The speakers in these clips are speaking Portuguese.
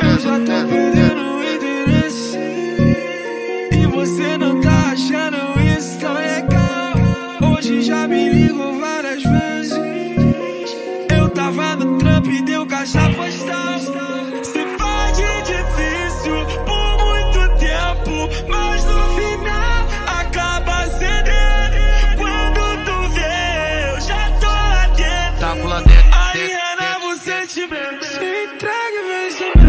Eu já tô perdendo o E você não tá achando isso tão legal Hoje já me ligou várias vezes Eu tava no trampo e deu caixa, She dragen, wees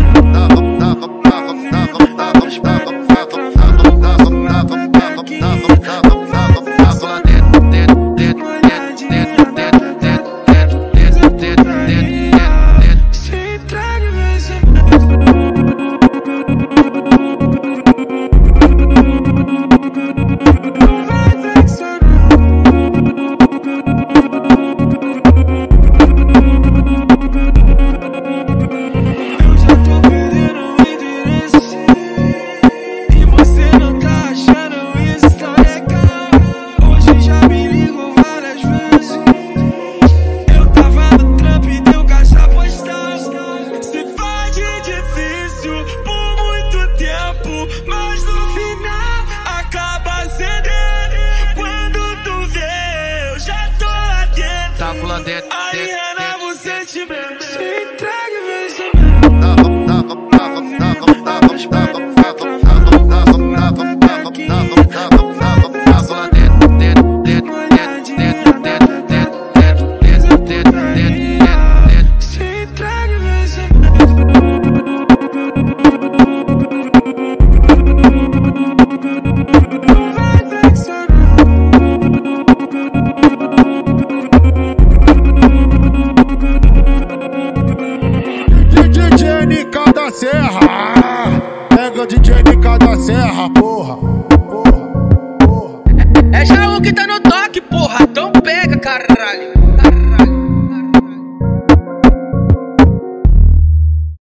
Então você desce, entrega desce. Alienava o sentimento, se entrega e vem serra. Pega o DJ de cada serra, porra. porra, porra. É, é Jaú que tá no toque, porra. Então pega, caralho.